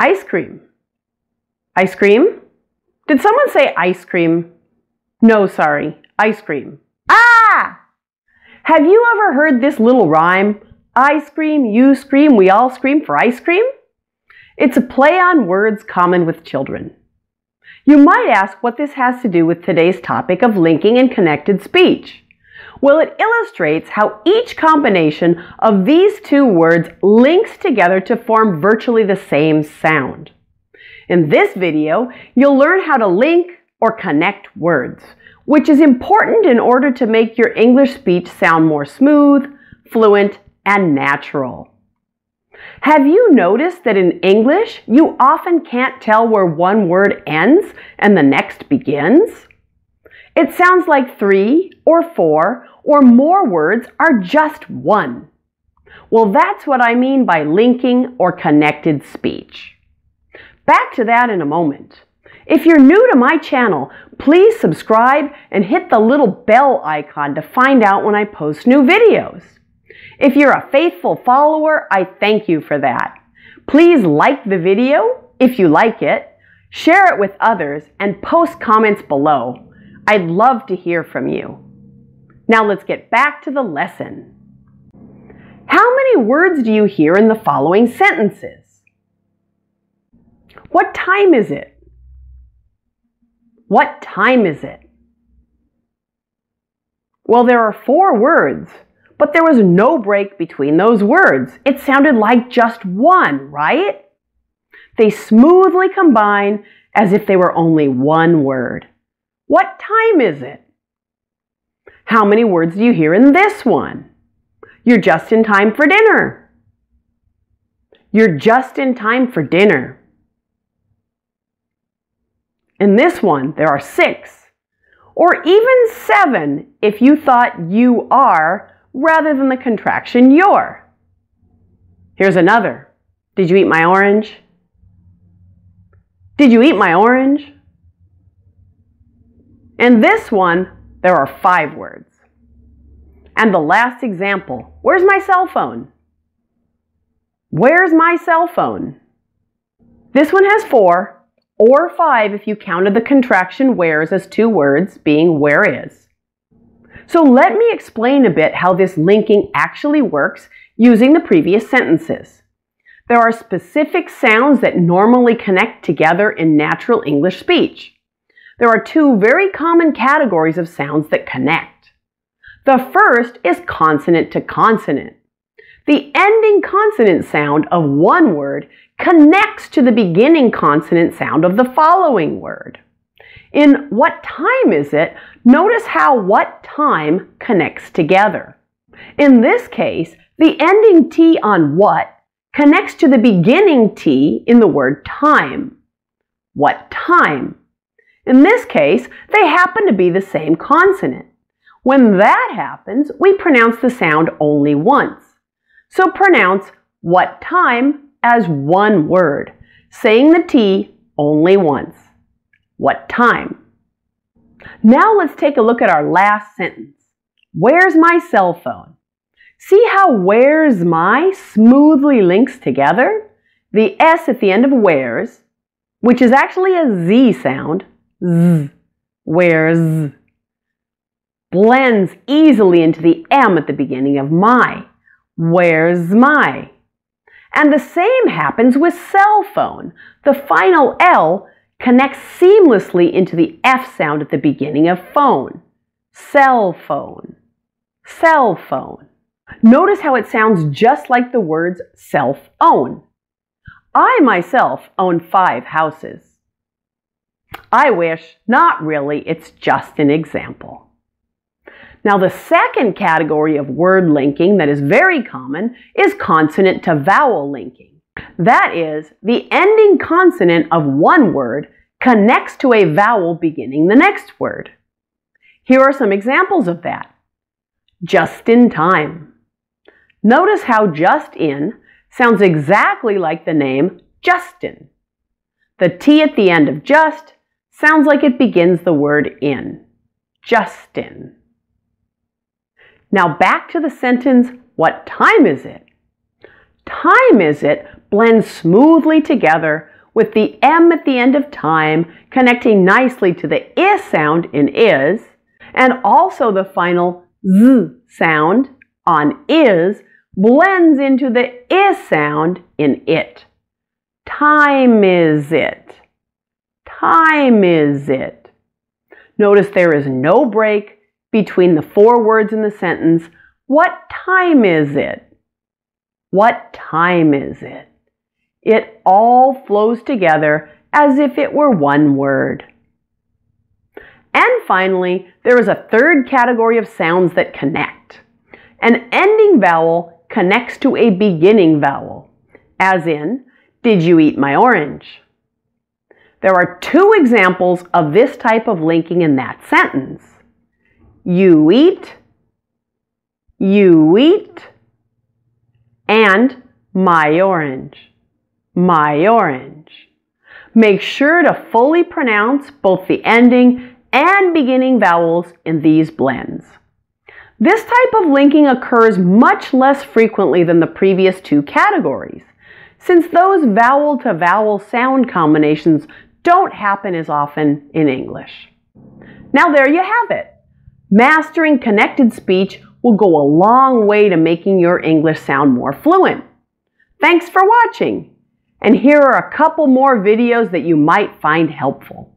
Ice cream. Ice cream? Did someone say ice cream? No, sorry, ice cream. Ah! Have you ever heard this little rhyme? I scream, you scream, we all scream for ice cream? It's a play on words common with children. You might ask what this has to do with today's topic of linking and connected speech. Well, it illustrates how each combination of these two words links together to form virtually the same sound. In this video, you'll learn how to link or connect words, which is important in order to make your English speech sound more smooth, fluent, and natural. Have you noticed that in English, you often can't tell where one word ends and the next begins? It sounds like three or four or more words are just one. Well, that's what I mean by linking or connected speech. Back to that in a moment. If you're new to my channel, please subscribe and hit the little bell icon to find out when I post new videos. If you're a faithful follower, I thank you for that. Please like the video if you like it, share it with others, and post comments below. I'd love to hear from you. Now let's get back to the lesson. How many words do you hear in the following sentences? What time is it? What time is it? Well, there are four words but there was no break between those words. It sounded like just one, right? They smoothly combine as if they were only one word. What time is it? How many words do you hear in this one? You're just in time for dinner. You're just in time for dinner. In this one, there are six, or even seven if you thought you are rather than the contraction your. Here's another. Did you eat my orange? Did you eat my orange? In this one, there are five words. And the last example, where's my cell phone? Where's my cell phone? This one has four, or five if you counted the contraction where's as two words, being where is. So let me explain a bit how this linking actually works using the previous sentences. There are specific sounds that normally connect together in natural English speech. There are two very common categories of sounds that connect. The first is consonant to consonant. The ending consonant sound of one word connects to the beginning consonant sound of the following word. In what time is it, notice how what time connects together. In this case, the ending T on what connects to the beginning T in the word time. What time? In this case, they happen to be the same consonant. When that happens, we pronounce the sound only once. So pronounce what time as one word, saying the T only once. What time? Now let's take a look at our last sentence. Where's my cell phone? See how where's my smoothly links together? The S at the end of where's, which is actually a Z sound, Z, where's, blends easily into the M at the beginning of my. Where's my? And the same happens with cell phone. The final L connects seamlessly into the F sound at the beginning of phone. Cell phone. Cell phone. Notice how it sounds just like the words self-own. I myself own five houses. I wish, not really, it's just an example. Now the second category of word linking that is very common is consonant to vowel linking. That is, the ending consonant of one word connects to a vowel beginning the next word. Here are some examples of that. Just in time. Notice how just in sounds exactly like the name Justin. The T at the end of just sounds like it begins the word in. Justin. Now back to the sentence, what time is it? Time is it blends smoothly together with the M at the end of time connecting nicely to the I sound in is, and also the final Z sound on is blends into the I sound in it. Time is it. Time is it. Notice there is no break between the four words in the sentence. What time is it? What time is it? It all flows together as if it were one word. And finally, there is a third category of sounds that connect. An ending vowel connects to a beginning vowel, as in, did you eat my orange? There are two examples of this type of linking in that sentence. You eat, you eat, and my orange, my orange. Make sure to fully pronounce both the ending and beginning vowels in these blends. This type of linking occurs much less frequently than the previous two categories, since those vowel to vowel sound combinations don't happen as often in English. Now there you have it. Mastering connected speech will go a long way to making your English sound more fluent. Thanks for watching, and here are a couple more videos that you might find helpful.